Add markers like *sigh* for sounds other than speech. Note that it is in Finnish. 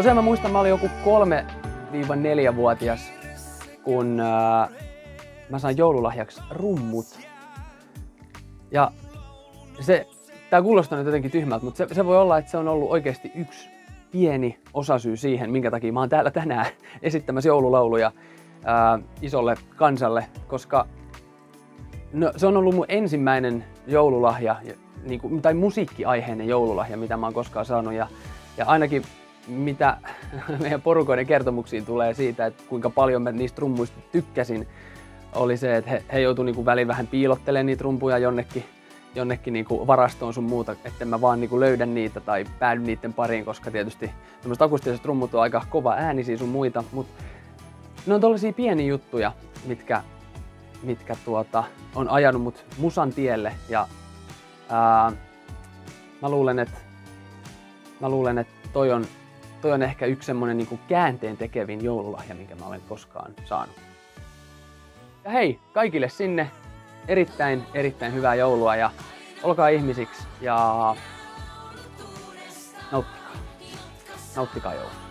Tosiaan mä muistan, mä olin joku 3-4-vuotias, kun ää, mä sain joululahjaksi rummut. Ja se, tää kuulostaa nyt jotenkin tyhmältä, mutta se, se voi olla, että se on ollut oikeasti yksi pieni osasyy siihen, minkä takia mä oon täällä tänään *laughs* esittämässä joululauluja ää, isolle kansalle, koska no, se on ollut mun ensimmäinen joululahja, niin kuin, tai musiikkiaiheinen joululahja, mitä mä oon koskaan saanut. Ja, ja ainakin mitä *laughs* meidän porukoiden kertomuksiin tulee siitä, että kuinka paljon mä niistä trummuista tykkäsin, oli se, että he, he joutuivat niin väliin vähän piilottelemaan niitä rumpuja jonnekin, jonnekin niin kuin varastoon sun muuta, että mä vaan niin kuin löydän niitä tai päädy niiden pariin, koska tietysti tämmöiset akustiset rummut on aika kova äänisiä sun muita, mutta ne on tollaisia pieniä juttuja, mitkä, mitkä tuota, on ajanut mut musan tielle ja ää, mä luulen, että mä luulen, että toi on, toi on ehkä yksi semmonen niin käänteen tekevin joululahja, minkä mä olen koskaan saanut. Ja hei, kaikille sinne erittäin, erittäin hyvää joulua ja olkaa ihmisiksi ja nauttikaa. Nauttikaa joulua.